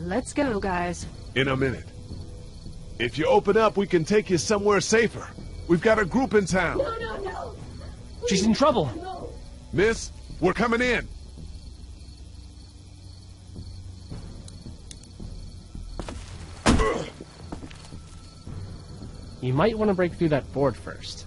Let's go, guys. In a minute. If you open up, we can take you somewhere safer. We've got a group in town. No, no, no. She's in trouble. No. Miss, we're coming in. You might want to break through that board first.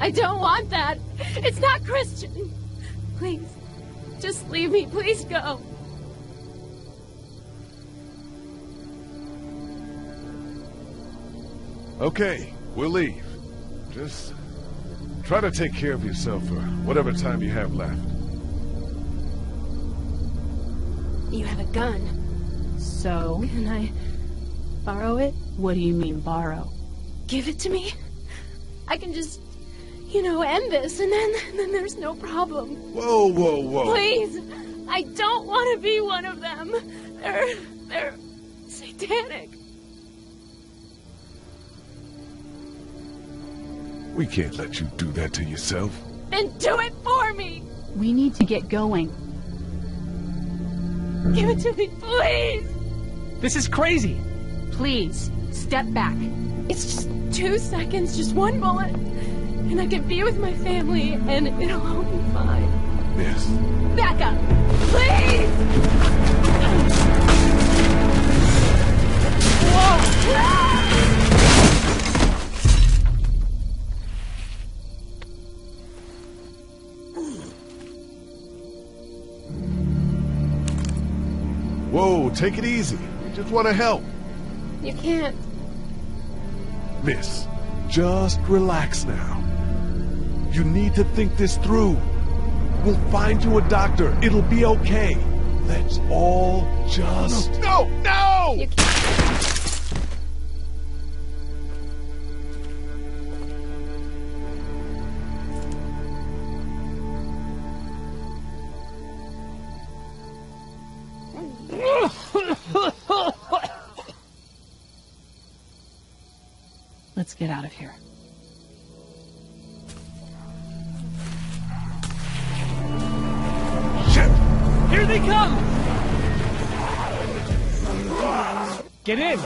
I don't want that. It's not Christian. Please, just leave me. Please go. Okay, we'll leave. Just try to take care of yourself for whatever time you have left. You have a gun. So, Can I borrow it? what do you mean borrow? Give it to me. I can just, you know, end this, and then then there's no problem. Whoa, whoa, whoa. Please, I don't want to be one of them. They're they're satanic. We can't let you do that to yourself. Then do it for me. We need to get going. Give it to me, please. This is crazy. Please, step back. It's just two seconds, just one bullet, and I can be with my family, and it'll all be fine. Yes. Back up, please. Whoa, take it easy. We just want to help. You can't. Miss, just relax now. You need to think this through. We'll find you a doctor. It'll be okay. Let's all just... No, no! You can't. Let's get out of here. Here they come! Get in!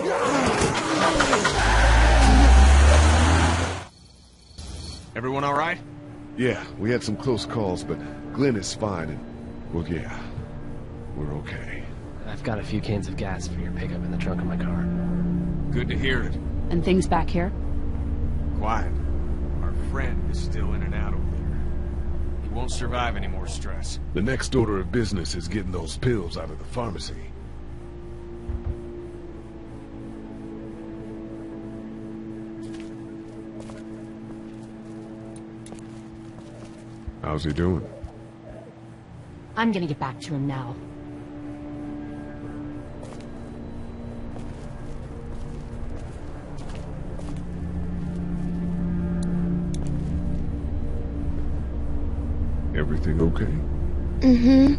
Everyone all right? Yeah, we had some close calls, but Glenn is fine, and... Well, yeah. We're okay. I've got a few cans of gas for your pickup in the trunk of my car. Good to hear it. And things back here? Quiet. Our friend is still in and out over there. He won't survive any more stress. The next order of business is getting those pills out of the pharmacy. How's he doing? I'm gonna get back to him now. Everything okay? Mm-hmm.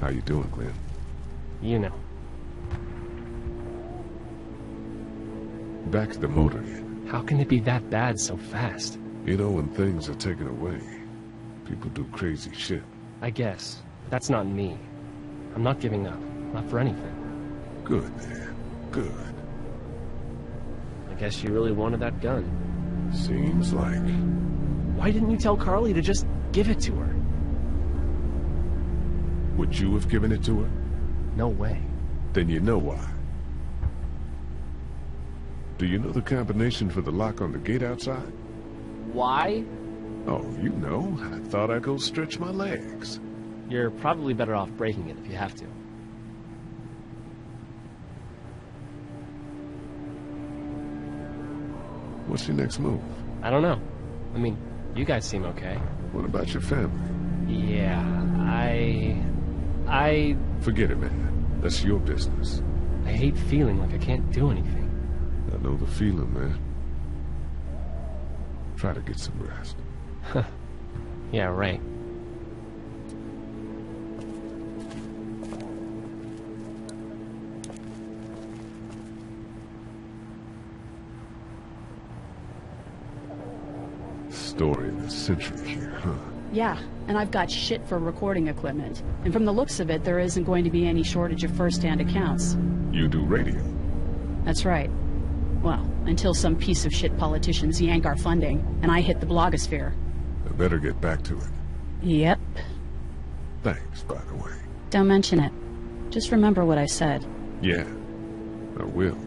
How you doing, Glenn? You know. Back to the motor. How can it be that bad so fast? You know, when things are taken away, people do crazy shit. I guess. That's not me. I'm not giving up. Not for anything. Good, man. Good. I guess you really wanted that gun. Seems like... Why didn't you tell Carley to just give it to her? Would you have given it to her? No way. Then you know why. Do you know the combination for the lock on the gate outside? Why? Oh, you know, I thought I'd go stretch my legs. You're probably better off breaking it if you have to. What's your next move? I don't know. I mean, you guys seem okay. What about your family? Yeah, I... I... Forget it, man. That's your business. I hate feeling like I can't do anything. I know the feeling, man. Try to get some rest. Yeah, right. Century here, huh? Yeah, and I've got shit for recording equipment. And from the looks of it, there isn't going to be any shortage of first-hand accounts. You do radio. That's right. Well, until some piece of shit politicians yank our funding, and I hit the blogosphere. I better get back to it. Yep. Thanks, by the way. Don't mention it. Just remember what I said. Yeah, I will.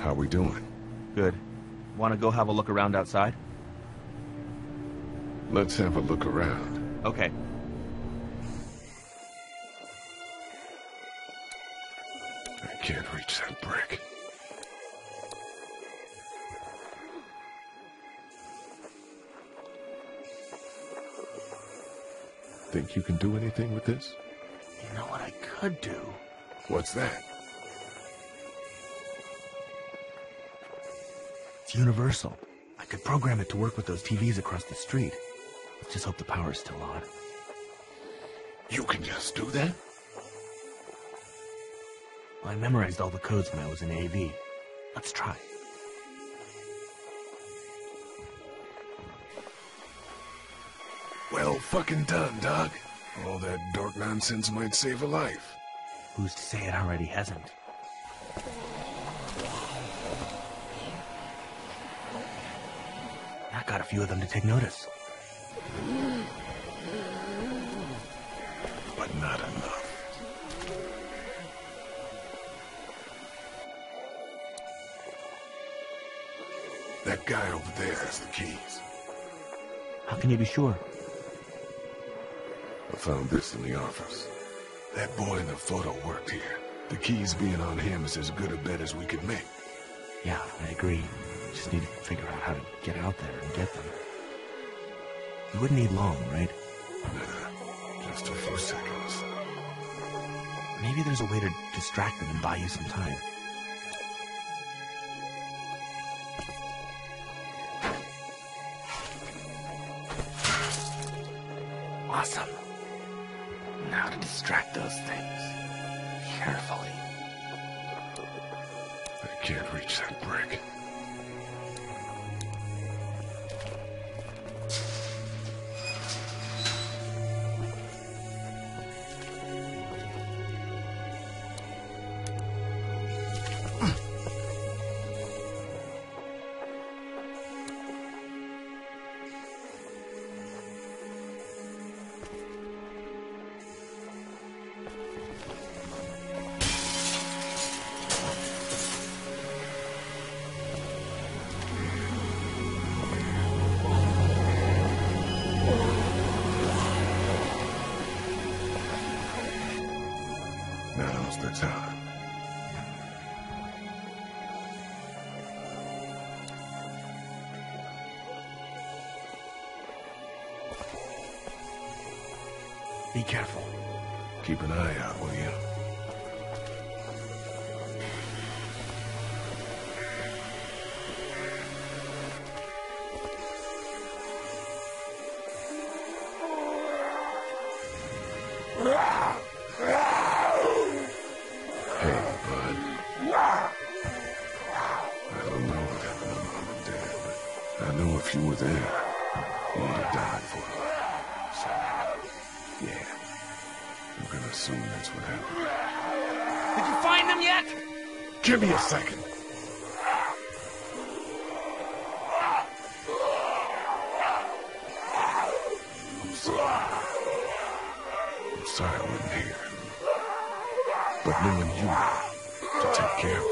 How we doing? Good. Want to go have a look around outside? Let's have a look around. Okay. I can't reach that brick. Think you can do anything with this? You know what I could do? What's that? It's universal. I could program it to work with those TVs across the street. Let's just hope the power's still on. You can just do that? Well, I memorized all the codes when I was in AV. Let's try. Well fucking done, Doug. All that dark nonsense might save a life. Who's to say it already hasn't? Got a few of them to take notice. But not enough. That guy over there has the keys. How can you be sure? I found this in the office. That boy in the photo worked here. The keys being on him is as good a bet as we could make. Yeah, I agree. Just need to figure out how to get out there and get them. You wouldn't need long, right? Just a few seconds. Maybe there's a way to distract them and buy you some time. Awesome. Now to distract those things. Carefully. I can't reach that brick. Be careful. Keep an eye out, will you? I don't know if you were there, Assume that's what happened. Did you find them yet? Give me a second. I'm sorry. I'm sorry I wasn't here. But knowing you to take care of